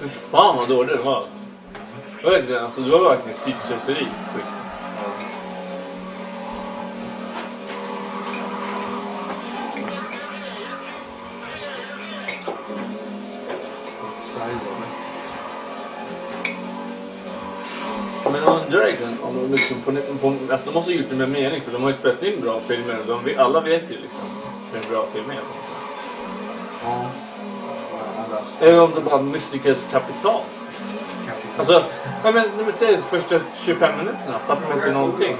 Fy fan vad dålig den var. Verkligen, alltså du har verkligen tidsslöseri. Skit. Men jag undrar verkligen om de liksom på, på, alltså de måste ha gjort det med mening för de har ju spelat in bra filmer. De, vet- alla vet ju liksom hur en bra film är. Ja. Eller om de bara misslyckades kapital. kapital. Alltså, ja, men, men första 25 minuterna fattar man inte någonting.